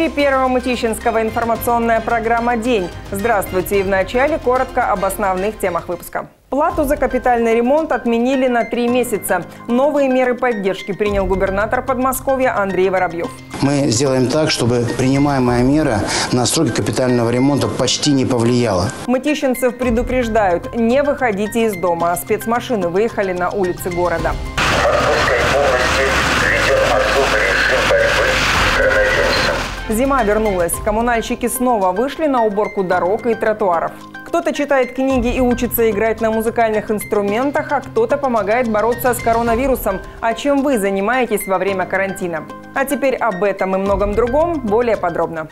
эфире первого Мытищинского информационная программа «День». Здравствуйте и в начале коротко об основных темах выпуска. Плату за капитальный ремонт отменили на три месяца. Новые меры поддержки принял губернатор Подмосковья Андрей Воробьев. Мы сделаем так, чтобы принимаемая мера на сроки капитального ремонта почти не повлияла. Мытищинцев предупреждают, не выходите из дома, а спецмашины выехали на улицы города. В Московской области введен особый режим борьбы с коронавирусом. Зима вернулась. Коммунальщики снова вышли на уборку дорог и тротуаров. Кто-то читает книги и учится играть на музыкальных инструментах, а кто-то помогает бороться с коронавирусом. А чем вы занимаетесь во время карантина? А теперь об этом и многом другом более подробно.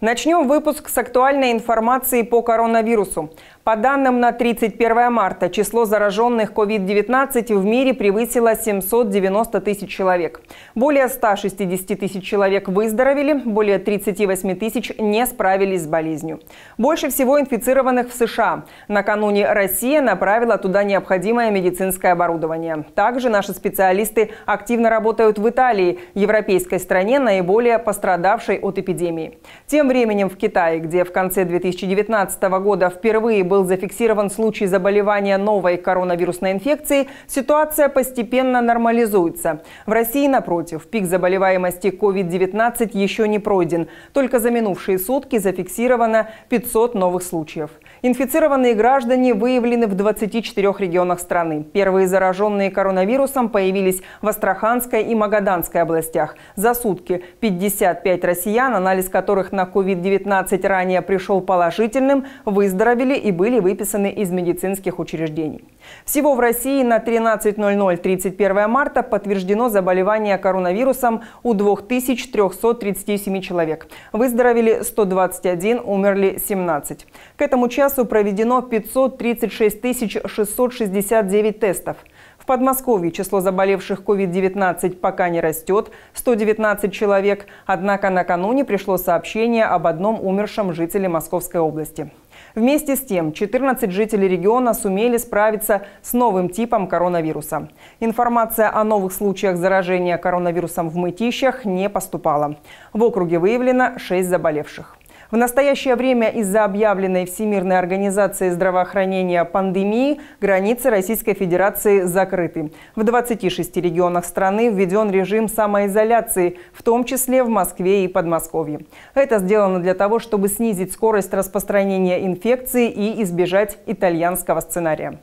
Начнем выпуск с актуальной информации по коронавирусу. По данным на 31 марта, число зараженных COVID-19 в мире превысило 790 тысяч человек. Более 160 тысяч человек выздоровели, более 38 тысяч не справились с болезнью. Больше всего инфицированных в США. Накануне Россия направила туда необходимое медицинское оборудование. Также наши специалисты активно работают в Италии, европейской стране, наиболее пострадавшей от эпидемии. Тем временем в Китае, где в конце 2019 года впервые был зафиксирован случай заболевания новой коронавирусной инфекцией, ситуация постепенно нормализуется. В России, напротив, пик заболеваемости COVID-19 еще не пройден. Только за минувшие сутки зафиксировано 500 новых случаев. Инфицированные граждане выявлены в 24 регионах страны. Первые зараженные коронавирусом появились в Астраханской и Магаданской областях. За сутки 55 россиян, анализ которых на COVID-19 ранее пришел положительным, выздоровели и были выписаны из медицинских учреждений. Всего в России на 13.00 31 марта подтверждено заболевание коронавирусом у 2337 человек. Выздоровели 121, умерли 17. К этому часу проведено 536 669 тестов. В Подмосковье число заболевших COVID-19 пока не растет – 119 человек. Однако накануне пришло сообщение об одном умершем жителе Московской области. Вместе с тем, 14 жителей региона сумели справиться с новым типом коронавируса. Информация о новых случаях заражения коронавирусом в Мытищах не поступала. В округе выявлено 6 заболевших. В настоящее время из-за объявленной Всемирной организацией здравоохранения пандемии границы Российской Федерации закрыты. В 26 регионах страны введен режим самоизоляции, в том числе в Москве и Подмосковье. Это сделано для того, чтобы снизить скорость распространения инфекции и избежать итальянского сценария.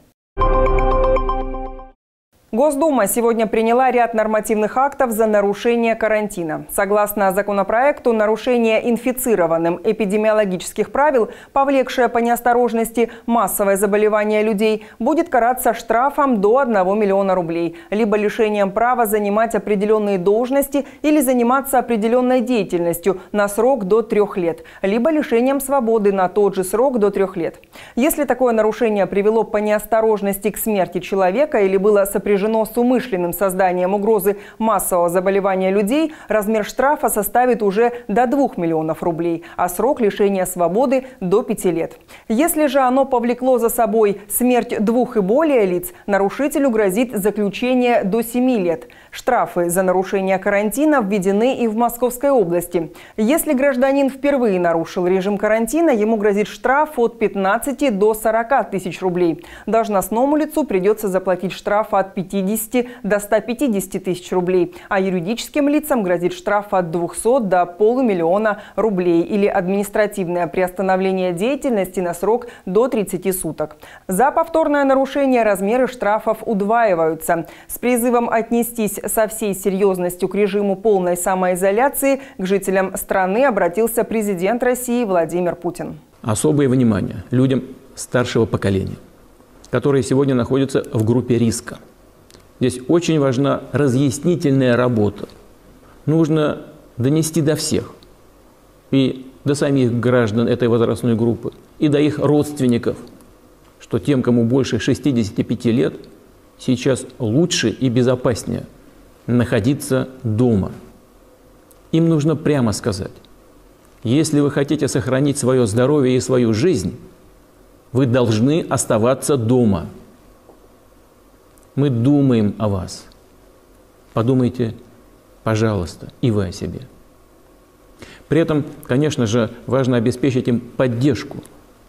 Госдума сегодня приняла ряд нормативных актов за нарушение карантина. Согласно законопроекту, нарушение инфицированным эпидемиологических правил, повлекшее по неосторожности массовое заболевание людей, будет караться штрафом до 1 миллиона рублей, либо лишением права занимать определенные должности или заниматься определенной деятельностью на срок до трех лет, либо лишением свободы на тот же срок до трех лет. Если такое нарушение привело по неосторожности к смерти человека или было сопряжено сопряжено с умышленным созданием угрозы массового заболевания людей, размер штрафа составит уже до 2 миллионов рублей, а срок лишения свободы до 5 лет. Если же оно повлекло за собой смерть двух и более лиц, нарушителю грозит заключение до 7 лет. Штрафы за нарушение карантина введены и в Московской области. Если гражданин впервые нарушил режим карантина, ему грозит штраф от 15 до 40 тысяч рублей. Должностному лицу придется заплатить штраф от 50 до 150 тысяч рублей, а юридическим лицам грозит штраф от 200 до полумиллиона рублей или административное приостановление деятельности на срок до 30 суток. За повторное нарушение размеры штрафов удваиваются. С призывом отнестись со всей серьезностью к режиму полной самоизоляции к жителям страны обратился президент России Владимир Путин. Особое внимание людям старшего поколения, которые сегодня находятся в группе риска. Здесь очень важна разъяснительная работа. Нужно донести до всех, и до самих граждан этой возрастной группы, и до их родственников, что тем, кому больше 65 лет, сейчас лучше и безопаснее – находиться дома. Им нужно прямо сказать, если вы хотите сохранить свое здоровье и свою жизнь, вы должны оставаться дома. Мы думаем о вас. Подумайте Пожалуйста, и вы о себе. При этом, конечно же, важно обеспечить им поддержку,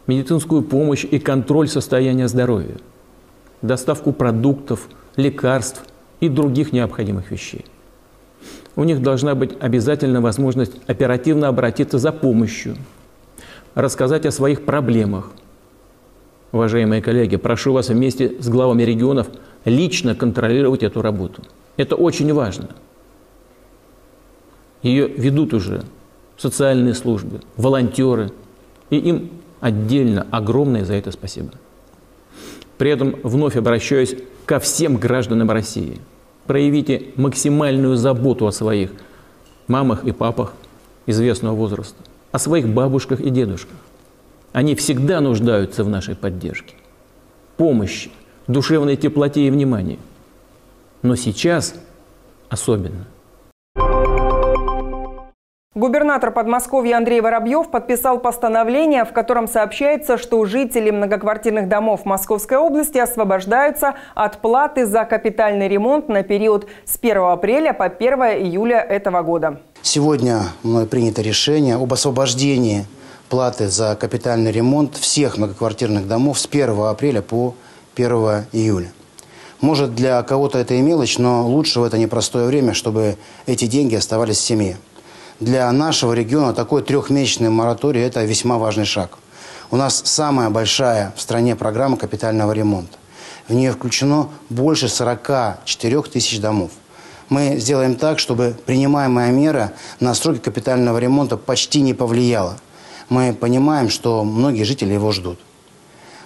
медицинскую помощь и контроль состояния здоровья, доставку продуктов, лекарств и других необходимых вещей. У них должна быть обязательно возможность оперативно обратиться за помощью, рассказать о своих проблемах. Уважаемые коллеги, прошу вас вместе с главами регионов лично контролировать эту работу. Это очень важно. Ее ведут уже социальные службы, волонтеры, и им отдельно огромное за это спасибо. При этом вновь обращаюсь ко всем гражданам России. Проявите максимальную заботу о своих мамах и папах известного возраста, о своих бабушках и дедушках. Они всегда нуждаются в нашей поддержке, помощи, душевной теплоте и внимании. Но сейчас особенно – Губернатор Подмосковья Андрей Воробьев подписал постановление, в котором сообщается, что жители многоквартирных домов Московской области освобождаются от платы за капитальный ремонт на период с 1 апреля по 1 июля этого года. Сегодня мной принято решение об освобождении платы за капитальный ремонт всех многоквартирных домов с 1 апреля по 1 июля. Может, для кого-то это и мелочь, но лучше в это непростое время, чтобы эти деньги оставались в семье для нашего региона такой трехмесячный мораторий – это весьма важный шаг. У нас самая большая в стране программа капитального ремонта. В нее включено больше 44 тысяч домов. Мы сделаем так, чтобы принимаемая мера на сроки капитального ремонта почти не повлияла. Мы понимаем, что многие жители его ждут.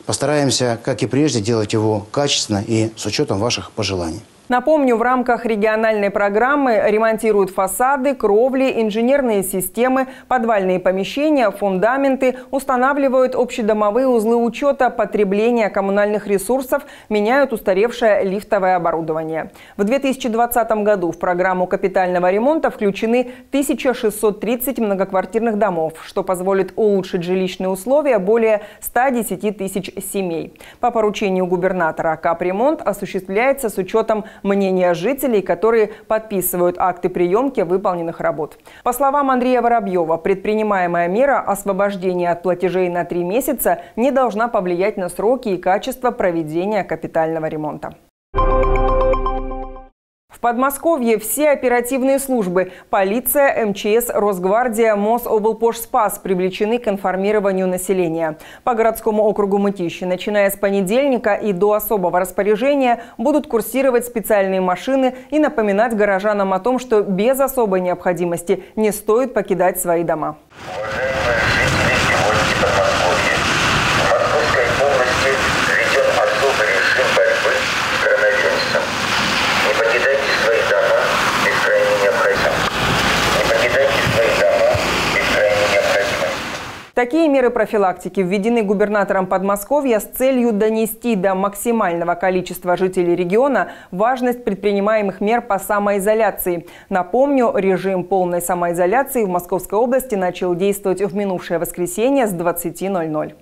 Постараемся, как и прежде, делать его качественно и с учетом ваших пожеланий. Напомню, в рамках региональной программы ремонтируют фасады, кровли, инженерные системы, подвальные помещения, фундаменты, устанавливают общедомовые узлы учета потребления коммунальных ресурсов, меняют устаревшее лифтовое оборудование. В 2020 году в программу капитального ремонта включены 1630 многоквартирных домов, что позволит улучшить жилищные условия более 110 тысяч семей. По поручению губернатора капремонт осуществляется с учетом мнения жителей, которые подписывают акты приемки выполненных работ. По словам Андрея Воробьева, предпринимаемая мера освобождения от платежей на три месяца не должна повлиять на сроки и качество проведения капитального ремонта. Подмосковье все оперативные службы – полиция, МЧС, Росгвардия, Мособлпошспас – привлечены к информированию населения. По городскому округу Мытищи, начиная с понедельника и до особого распоряжения, будут курсировать специальные машины и напоминать горожанам о том, что без особой необходимости не стоит покидать свои дома. Такие меры профилактики введены губернатором Подмосковья с целью донести до максимального количества жителей региона важность предпринимаемых мер по самоизоляции. Напомню, режим полной самоизоляции в Московской области начал действовать в минувшее воскресенье с 20.00.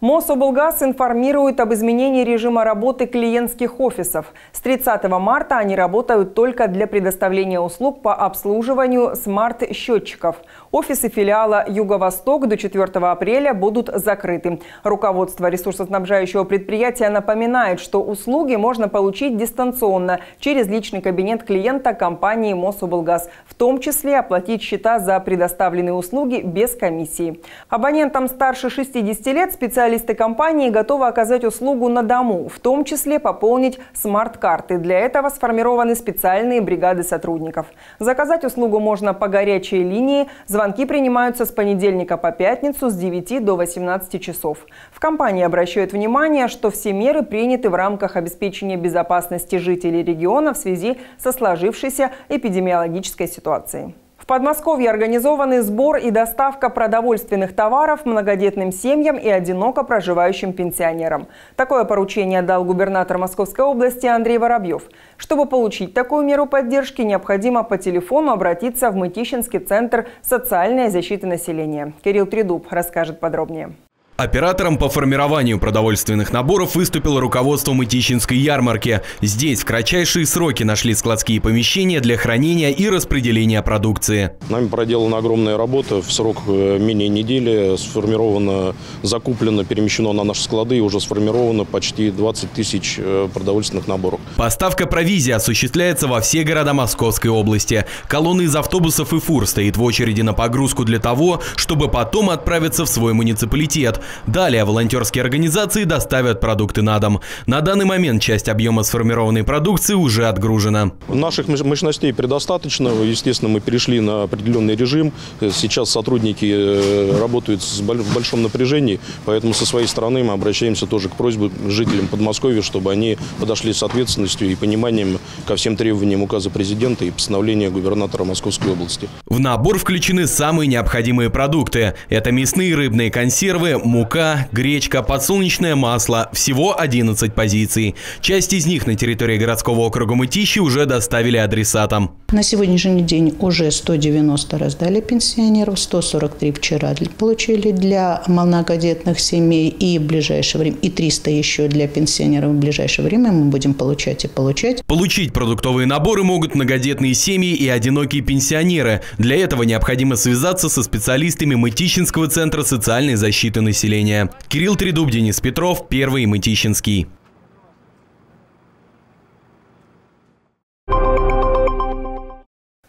Мособлгаз информирует об изменении режима работы клиентских офисов. С 30 марта они работают только для предоставления услуг по обслуживанию смарт-счетчиков. Офисы филиала «Юго-Восток» до 4 апреля будут закрыты. Руководство ресурсоснабжающего предприятия напоминает, что услуги можно получить дистанционно через личный кабинет клиента компании «Мособлгаз», в том числе оплатить счета за предоставленные услуги без комиссии. Абонентам старше 60 лет специалисты компании готовы оказать услугу на дому, в том числе пополнить смарт-карты. Для этого сформированы специальные бригады сотрудников. Заказать услугу можно по горячей линии. Звонки принимаются с понедельника по пятницу с 9 до 18 часов. В компании обращают внимание, что все меры приняты в рамках обеспечения безопасности жителей региона в связи со сложившейся эпидемиологической ситуацией. Подмосковье организованы сбор и доставка продовольственных товаров многодетным семьям и одиноко проживающим пенсионерам. Такое поручение дал губернатор Московской области Андрей Воробьев. Чтобы получить такую меру поддержки, необходимо по телефону обратиться в Мытищинский центр социальной защиты населения. Кирилл Тридуб расскажет подробнее. Оператором по формированию продовольственных наборов выступило руководство Мытищинской ярмарки. Здесь в кратчайшие сроки нашли складские помещения для хранения и распределения продукции. Нами проделана огромная работа. В срок э, менее недели сформировано, закуплено, перемещено на наши склады и уже сформировано почти 20 тысяч э, продовольственных наборов. Поставка провизии осуществляется во все города Московской области. Колонны из автобусов и фур стоит в очереди на погрузку для того, чтобы потом отправиться в свой муниципалитет. Далее волонтерские организации доставят продукты на дом. На данный момент часть объема сформированной продукции уже отгружена. Наших мощностей предостаточно. Естественно, мы перешли на определенный режим. Сейчас сотрудники э, работают в большом напряжении, поэтому со своей стороны мы обращаемся тоже к просьбе жителям Подмосковья, чтобы они подошли с ответственностью и пониманием ко всем требованиям указа президента и постановления губернатора Московской области. В набор включены самые необходимые продукты. Это мясные рыбные консервы, мука, гречка, подсолнечное масло. Всего 11 позиций. Часть из них на территории городского округа Мытищи уже доставили адресатам. На сегодняшний день уже 190 раздали пенсионеров, 143 вчера получили для многодетных семей и в ближайшее время, и 300 еще для пенсионеров в ближайшее время мы будем получать и получать. Получить продуктовые наборы могут многодетные семьи и одинокие пенсионеры. Для этого необходимо связаться со специалистами Мытищинского центра социальной защиты населения. Кирилл Тридуб, Денис Петров, Первый Мытищинский.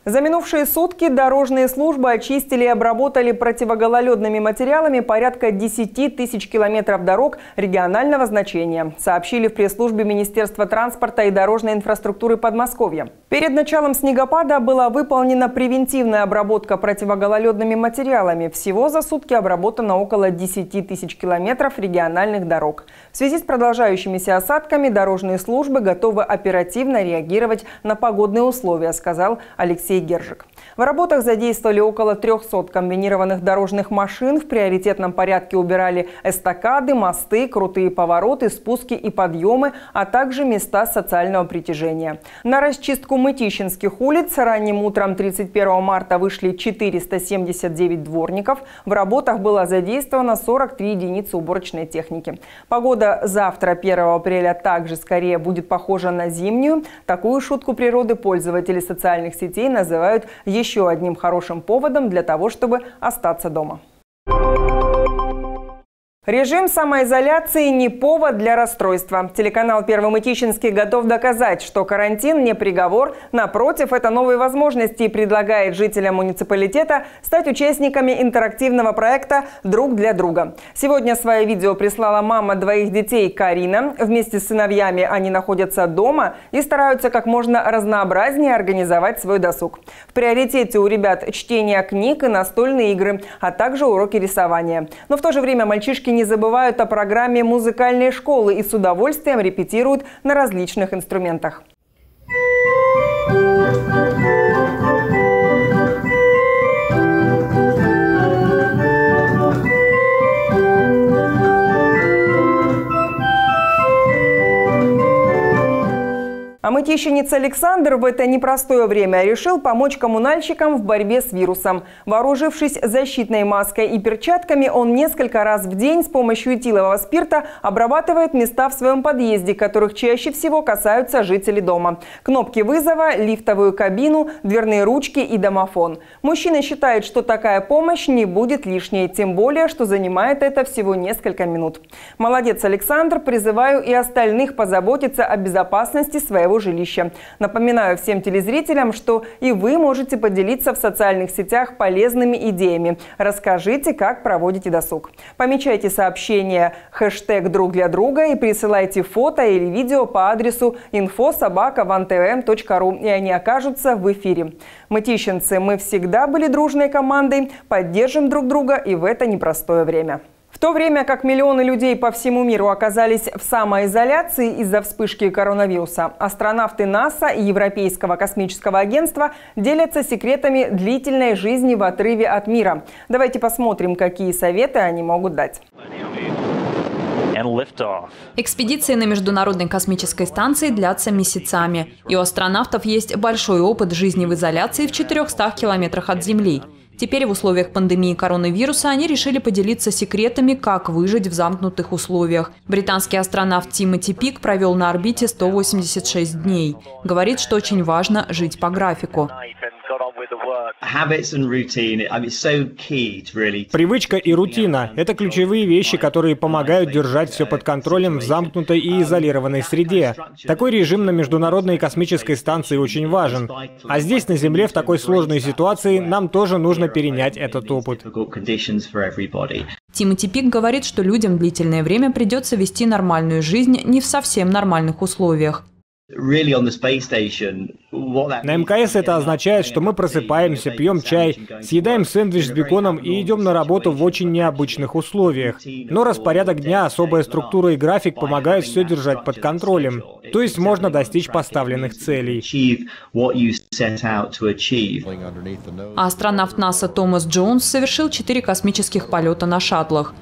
За минувшие сутки дорожные службы очистили и обработали противогололедными материалами порядка 10 тысяч километров дорог регионального значения, сообщили в пресс-службе Министерства транспорта и дорожной инфраструктуры Подмосковья. Перед началом снегопада была выполнена превентивная обработка противогололедными материалами. Всего за сутки обработано около 10 тысяч километров региональных дорог. В связи с продолжающимися осадками дорожные службы готовы оперативно реагировать на погодные условия, сказал Алексей Гержик. В работах задействовали около 300 комбинированных дорожных машин. В приоритетном порядке убирали эстакады, мосты, крутые повороты, спуски и подъемы, а также места социального притяжения. На расчистку Мытищинских улиц ранним утром 31 марта вышли 479 дворников. В работах было задействовано 43 единицы уборочной техники. Погода завтра, 1 апреля, также скорее будет похожа на зимнюю. Такую шутку природы пользователи социальных сетей называют еще одним хорошим поводом для того, чтобы остаться дома. Режим самоизоляции не повод для расстройства. Телеканал «Первый Мытищинский» готов доказать, что карантин не приговор. Напротив, это новые возможности и предлагает жителям муниципалитета стать участниками интерактивного проекта «Друг для друга». Сегодня свое видео прислала мама двоих детей Карина. Вместе с сыновьями они находятся дома и стараются как можно разнообразнее организовать свой досуг. В приоритете у ребят чтение книг и настольные игры, а также уроки рисования. Но в то же время мальчишки не забывают о программе музыкальной школы и с удовольствием репетируют на различных инструментах. Мытищенец Александр в это непростое время решил помочь коммунальщикам в борьбе с вирусом. Вооружившись защитной маской и перчатками, он несколько раз в день с помощью этилового спирта обрабатывает места в своем подъезде, которых чаще всего касаются жители дома. Кнопки вызова, лифтовую кабину, дверные ручки и домофон. Мужчина считает, что такая помощь не будет лишней, тем более, что занимает это всего несколько минут. Молодец, Александр, призываю и остальных позаботиться о безопасности своего жилища. Напоминаю всем телезрителям, что и вы можете поделиться в социальных сетях полезными идеями. Расскажите, как проводите досуг. Помечайте сообщение хэштег «Друг для друга» и присылайте фото или видео по адресу info.sobaka.vantm.ru и они окажутся в эфире. Мытищенцы, мы всегда были дружной командой, поддержим друг друга и в это непростое время. В то время как миллионы людей по всему миру оказались в самоизоляции из-за вспышки коронавируса, астронавты НАСА и Европейского космического агентства делятся секретами длительной жизни в отрыве от мира. Давайте посмотрим, какие советы они могут дать. Экспедиции на Международной космической станции длятся месяцами. И у астронавтов есть большой опыт жизни в изоляции в 400 километрах от Земли. Теперь в условиях пандемии коронавируса они решили поделиться секретами, как выжить в замкнутых условиях. Британский астронавт Тимоти Пик провел на орбите 186 дней. Говорит, что очень важно жить по графику. Привычка и рутина – это ключевые вещи, которые помогают держать все под контролем в замкнутой и изолированной среде. Такой режим на Международной космической станции очень важен. А здесь, на Земле, в такой сложной ситуации, нам тоже нужно перенять этот опыт. Тимоти Пик говорит, что людям длительное время придется вести нормальную жизнь не в совсем нормальных условиях. На МКС это означает, что мы просыпаемся, пьем чай, съедаем сэндвич с беконом и идем на работу в очень необычных условиях. Но распорядок дня, особая структура и график помогают все держать под контролем. То есть можно достичь поставленных целей. Астронавт НАСА Томас Джонс совершил четыре космических полета на шаттлах.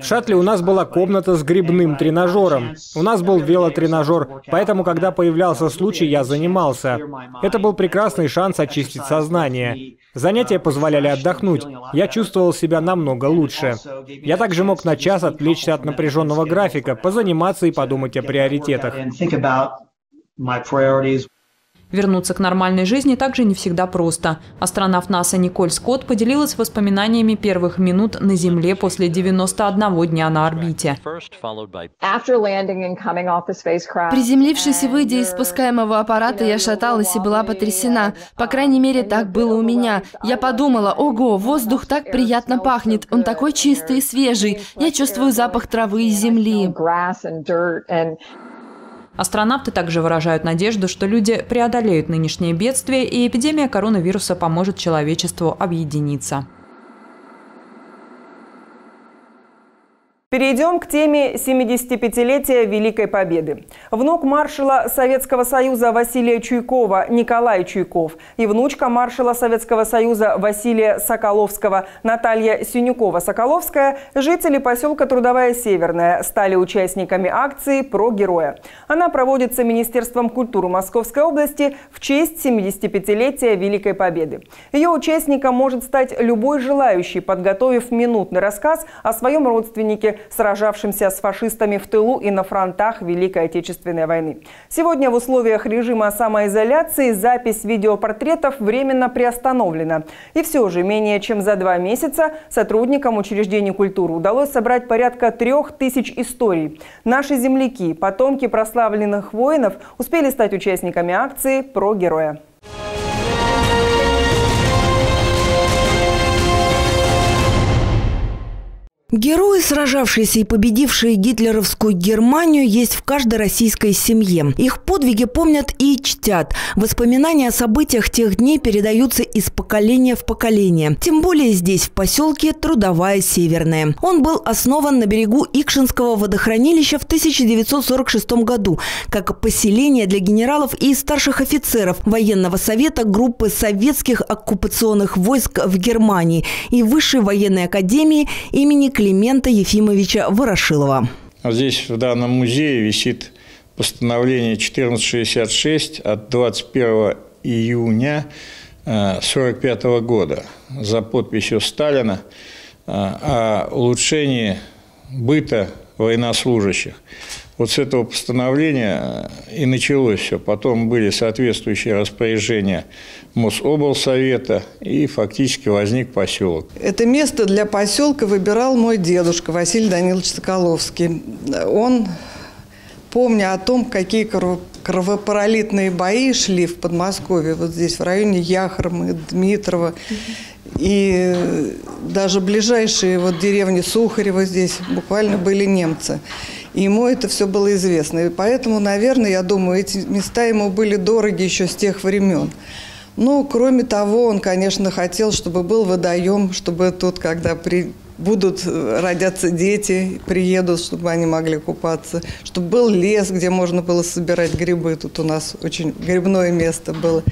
В шаттле у нас была комната с грибным тренажером. У нас был велотренажер, поэтому, когда появлялся случай, я занимался. Это был прекрасный шанс очистить сознание. Занятия позволяли отдохнуть. Я чувствовал себя намного лучше. Я также мог на час отвлечься от напряженного графика, позаниматься и подумать о приоритетах. Вернуться к нормальной жизни также не всегда просто. Астронавт НАСА Николь Скотт поделилась воспоминаниями первых минут на Земле после 91 дня на орбите. Приземлившись и выйдя из спускаемого аппарата, я шаталась и была потрясена. По крайней мере, так было у меня. Я подумала, ого, воздух так приятно пахнет, он такой чистый и свежий. Я чувствую запах травы и земли. Астронавты также выражают надежду, что люди преодолеют нынешнее бедствие и эпидемия коронавируса поможет человечеству объединиться. Перейдем к теме 75-летия Великой Победы. Внук маршала Советского Союза Василия Чуйкова Николай Чуйков и внучка маршала Советского Союза Василия Соколовского Наталья Синюкова-Соколовская, жители поселка Трудовая Северная, стали участниками акции «Про героя». Она проводится Министерством культуры Московской области в честь 75-летия Великой Победы. Ее участником может стать любой желающий, подготовив минутный рассказ о своем родственнике, сражавшимся с фашистами в тылу и на фронтах Великой Отечественной войны. Сегодня в условиях режима самоизоляции запись видеопортретов временно приостановлена. И все же менее чем за два месяца сотрудникам учреждений культуры удалось собрать порядка трех тысяч историй. Наши земляки, потомки прославленных воинов, успели стать участниками акции «Про героя». Герои, сражавшиеся и победившие гитлеровскую Германию, есть в каждой российской семье. Их подвиги помнят и чтят. Воспоминания о событиях тех дней передаются из поколения в поколение. Тем более здесь, в поселке Трудовая Северная. Он был основан на берегу Икшинского водохранилища в 1946 году, как поселение для генералов и старших офицеров военного совета группы советских оккупационных войск в Германии и Высшей военной академии имени Климента Ефимовича Ворошилова. Здесь в данном музее висит постановление 1466 от 21 июня 1945 года за подписью Сталина о улучшении быта военнослужащих. Вот с этого постановления и началось все. Потом были соответствующие распоряжения Мособлсовета, и фактически возник поселок. Это место для поселка выбирал мой дедушка Василий Данилович Соколовский. Он, помня о том, какие кровопролитные бои шли в Подмосковье, вот здесь, в районе Яхромы, Дмитрова, и даже ближайшие вот деревни Сухарева здесь буквально были немцы. И ему это все было известно. И поэтому, наверное, я думаю, эти места ему были дороги еще с тех времен. Ну, кроме того, он, конечно, хотел, чтобы был водоем, чтобы тут, когда при, будут родятся дети, приедут, чтобы они могли купаться, чтобы был лес, где можно было собирать грибы. Тут у нас очень грибное место было.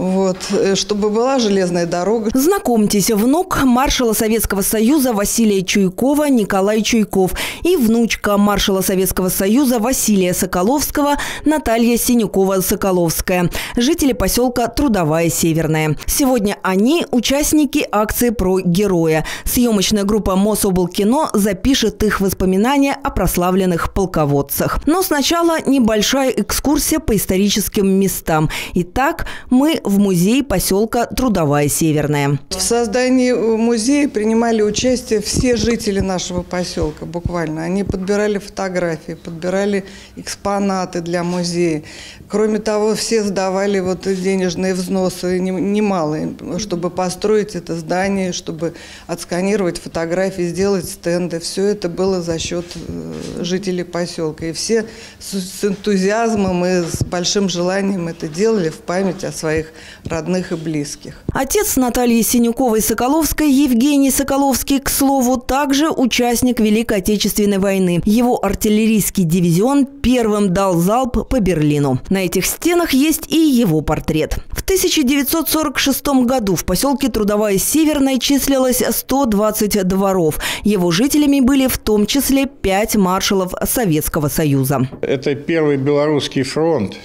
Вот, э, чтобы была железная дорога. Знакомьтесь, внук маршала Советского Союза Василия Чуйкова Николай Чуйков и внучка маршала Советского Союза Василия Соколовского Наталья Синюкова-Соколовская, жители поселка Трудовая Северная. Сегодня они участники акции «Про героя». Съемочная группа Мособлкино запишет их воспоминания о прославленных полководцах. Но сначала небольшая экскурсия по историческим местам. Итак, мы в музей поселка Трудовая Северная. В создании музея принимали участие все жители нашего поселка, буквально. Они подбирали фотографии, подбирали экспонаты для музея. Кроме того, все сдавали вот денежные взносы немалые, чтобы построить это здание, чтобы отсканировать фотографии, сделать стенды. Все это было за счет э, жителей поселка. И все с энтузиазмом и с большим желанием это делали в память о своих родных и близких. Отец Натальи Синюковой-Соколовской, Евгений Соколовский, к слову, также участник Великой Отечественной войны. Его артиллерийский дивизион первым дал залп по Берлину. На этих стенах есть и его портрет. В 1946 году в поселке Трудовая Северная числилось 120 дворов. Его жителями были в том числе пять маршалов Советского Союза. Это первый белорусский фронт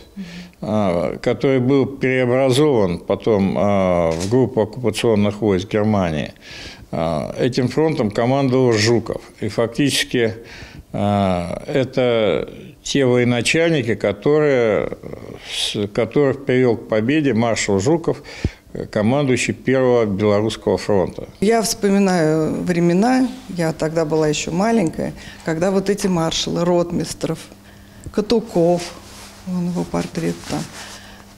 который был преобразован потом а, в группу оккупационных войск Германии. А, этим фронтом командовал Жуков. И фактически это те военачальники, которые, которых привел к победе маршал Жуков, командующий Первого Белорусского фронта. Я вспоминаю времена, я тогда была еще маленькая, когда вот эти маршалы, ротмистров, Катуков – Вон его портрет там.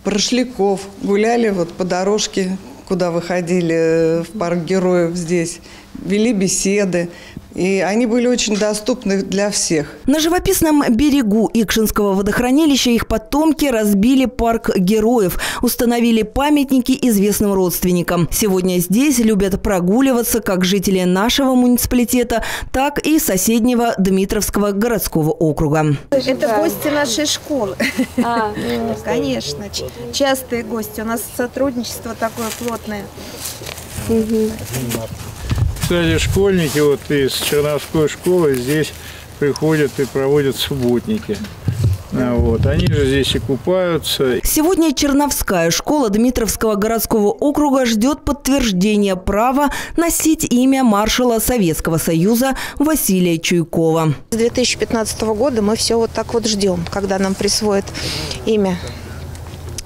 Прошляков. Гуляли вот по дорожке, куда выходили э, в парк героев здесь. Вели беседы. И они были очень доступны для всех. На живописном берегу Икшинского водохранилища их потомки разбили парк героев, установили памятники известным родственникам. Сегодня здесь любят прогуливаться как жители нашего муниципалитета, так и соседнего Дмитровского городского округа. Это гости нашей школы. А, конечно. Частые гости. У нас сотрудничество такое плотное. Кстати, школьники вот из Черновской школы здесь приходят и проводят субботники. А вот. Они же здесь и купаются. Сегодня Черновская школа Дмитровского городского округа ждет подтверждения права носить имя маршала Советского Союза Василия Чуйкова. С 2015 года мы все вот так вот ждем, когда нам присвоят имя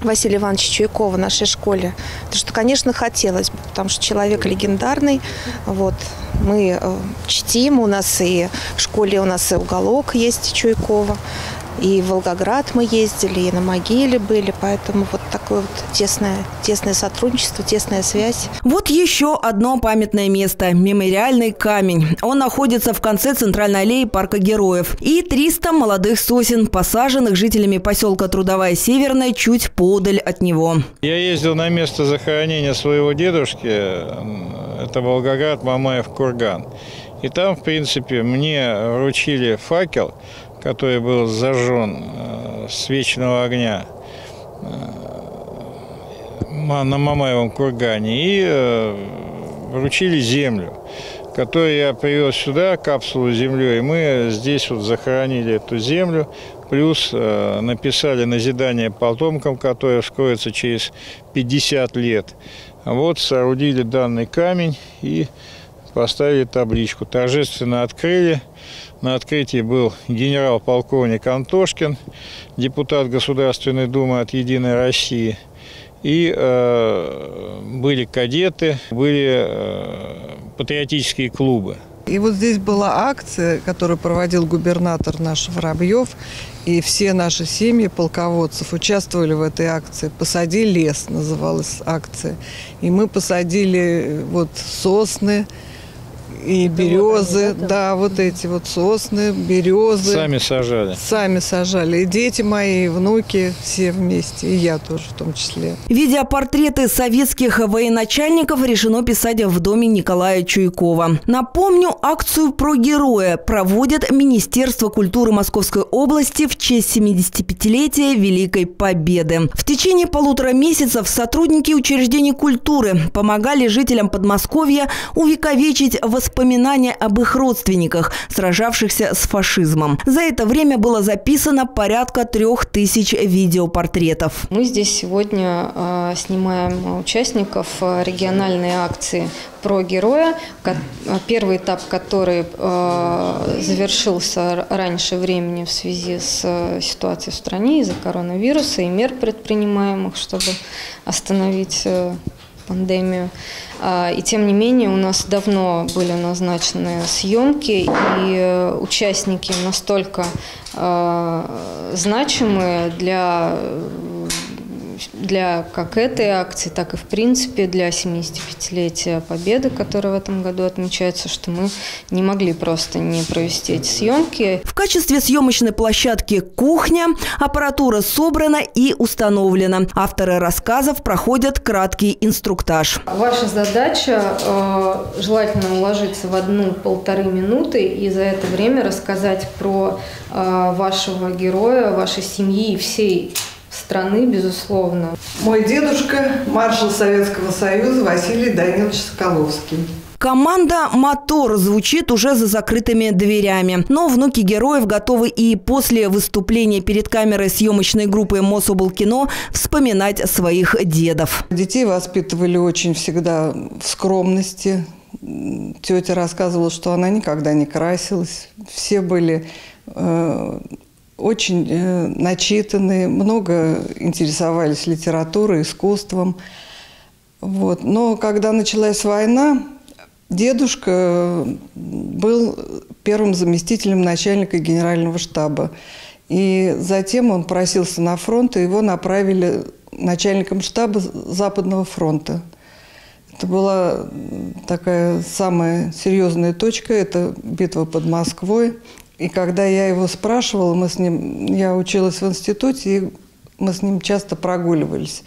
Василия Ивановича Чуйкова в нашей школе. Потому что, конечно, хотелось бы, потому что человек легендарный. Вот. Мы э, чтим, у нас и в школе у нас и уголок есть Чуйкова. И в Волгоград мы ездили, и на могиле были, поэтому вот такое вот тесное, тесное сотрудничество, тесная связь. Вот еще одно памятное место – мемориальный камень. Он находится в конце центральной аллеи парка героев. И 300 молодых сосен, посаженных жителями поселка Трудовая Северная, чуть подаль от него. Я ездил на место захоронения своего дедушки, это Волгоград, Мамаев, Курган. И там, в принципе, мне вручили факел – который был зажжен э, с вечного огня э, на Мамаевом кургане и э, вручили землю, которую я привез сюда, капсулу с землей, и мы здесь вот захоронили эту землю, плюс написали назидание потомкам, которое вскроется через 50 лет. Вот соорудили данный камень и поставили табличку. Торжественно открыли – на открытии был генерал-полковник Антошкин, депутат Государственной Думы от «Единой России». И э, были кадеты, были э, патриотические клубы. И вот здесь была акция, которую проводил губернатор наш Воробьев, и все наши семьи полководцев участвовали в этой акции. «Посади лес» называлась акция. И мы посадили вот сосны, и березы, да? да, вот эти вот сосны, березы. Сами сажали. Сами сажали. И дети мои, и внуки все вместе, и я тоже в том числе. Видя портреты советских военачальников, решено писать в доме Николая Чуйкова. Напомню, акцию «Про героя» проводит Министерство культуры Московской области в честь 75-летия Великой Победы. В течение полутора месяцев сотрудники учреждений культуры помогали жителям Подмосковья увековечить воспоминания об их родственниках, сражавшихся с фашизмом. За это время было записано порядка трех тысяч видеопортретов. Мы здесь сегодня э, снимаем участников э, региональной акции про героя, первый этап, который э, завершился раньше времени в связи с ситуацией в стране из-за коронавируса и мер предпринимаемых, чтобы остановить э, пандемию. А, и тем не менее у нас давно были назначены съемки, и участники настолько значимые для для как этой акции, так и в принципе для 75-летия Победы, которая в этом году отмечается, что мы не могли просто не провести эти съемки. В качестве съемочной площадки «Кухня» аппаратура собрана и установлена. Авторы рассказов проходят краткий инструктаж. Ваша задача э, желательно уложиться в одну-полторы минуты и за это время рассказать про э, вашего героя, вашей семьи и всей страны, безусловно. Мой дедушка – маршал Советского Союза Василий Данилович Соколовский. Команда «Мотор» звучит уже за закрытыми дверями. Но внуки героев готовы и после выступления перед камерой съемочной группы «Мособлкино» вспоминать своих дедов. Детей воспитывали очень всегда в скромности. Тетя рассказывала, что она никогда не красилась. Все были э, очень э, начитанные, много интересовались литературой, искусством. Вот. Но когда началась война, дедушка был первым заместителем начальника генерального штаба. И затем он просился на фронт, и его направили начальником штаба Западного фронта. Это была такая самая серьезная точка, это битва под Москвой. И когда я его спрашивала, мы с ним, я училась в институте, и мы с ним часто прогуливались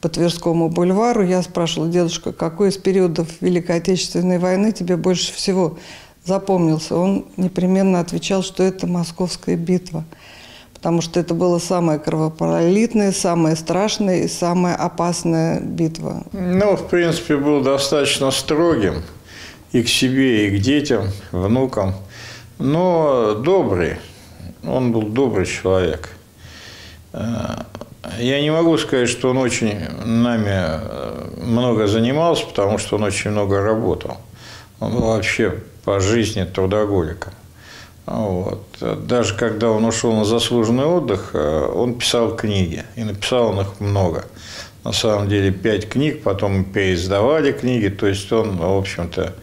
по Тверскому бульвару. Я спрашивала, дедушка, какой из периодов Великой Отечественной войны тебе больше всего запомнился? Он непременно отвечал, что это Московская битва. Потому что это была самая кровопролитная, самая страшная и самая опасная битва. Ну, в принципе, был достаточно строгим и к себе, и к детям, внукам – но добрый. Он был добрый человек. Э, я не могу сказать, что он очень нами э, много занимался, потому что он очень много работал. Он был вообще по жизни трудоголиком. Вот. Даже когда он ушел на заслуженный отдых, э, он писал книги. И написал он их много. На самом деле пять книг, потом переиздавали книги. То есть он, в общем-то,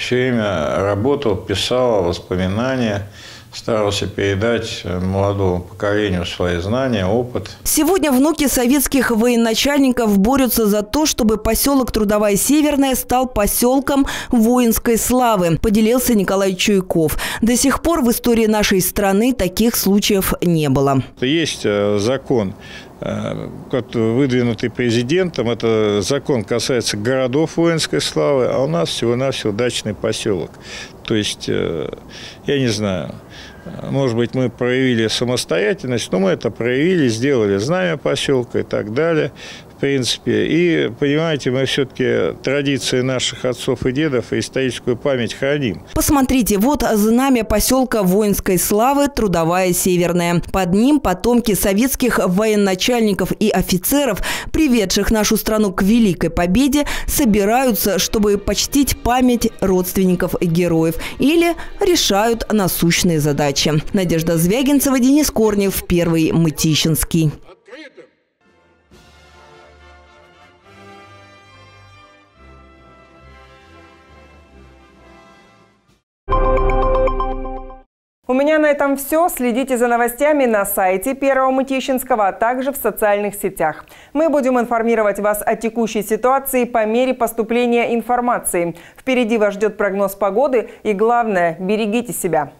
все время работал, писал воспоминания, старался передать молодому поколению свои знания, опыт. Сегодня внуки советских военачальников борются за то, чтобы поселок Трудовая Северная стал поселком воинской славы, поделился Николай Чуйков. До сих пор в истории нашей страны таких случаев не было. Есть э, закон выдвинутый президентом. Это закон касается городов воинской славы, а у нас всего-навсего дачный поселок. То есть, э, я не знаю, может быть, мы проявили самостоятельность, но мы это проявили, сделали знамя поселка и так далее принципе. И, понимаете, мы все-таки традиции наших отцов и дедов и историческую память храним. Посмотрите, вот знамя поселка воинской славы «Трудовая Северная». Под ним потомки советских военачальников и офицеров, приведших нашу страну к Великой Победе, собираются, чтобы почтить память родственников героев или решают насущные задачи. Надежда Звягинцева, Денис Корнев, Первый Мытищинский. У меня на этом все. Следите за новостями на сайте Первого Мытищинского, а также в социальных сетях. Мы будем информировать вас о текущей ситуации по мере поступления информации. Впереди вас ждет прогноз погоды и, главное, берегите себя.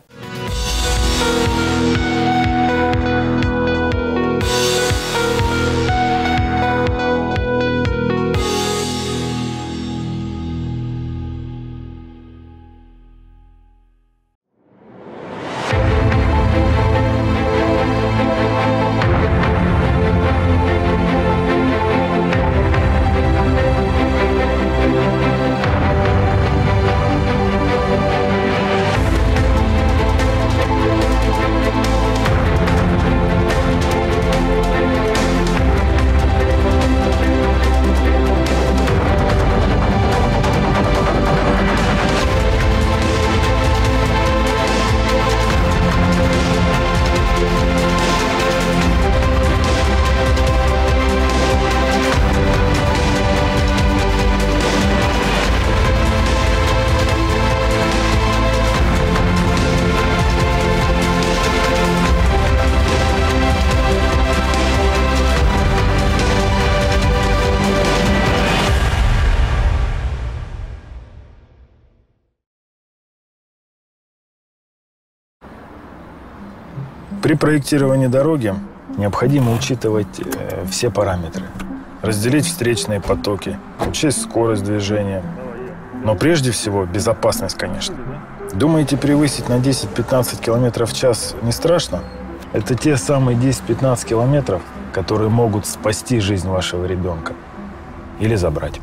При проектировании дороги необходимо учитывать э, все параметры. Разделить встречные потоки, учесть скорость движения. Но прежде всего безопасность, конечно. Думаете, превысить на 10-15 км в час не страшно? Это те самые 10-15 километров, которые могут спасти жизнь вашего ребенка или забрать.